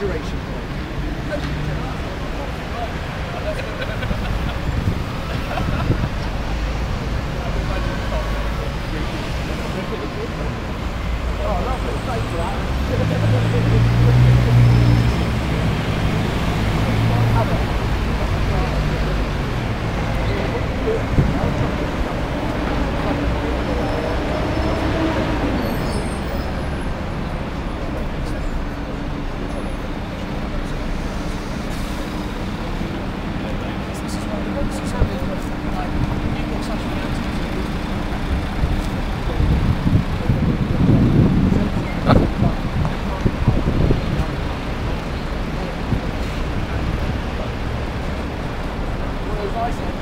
saturation oh, lovely. Thanks for that. Advice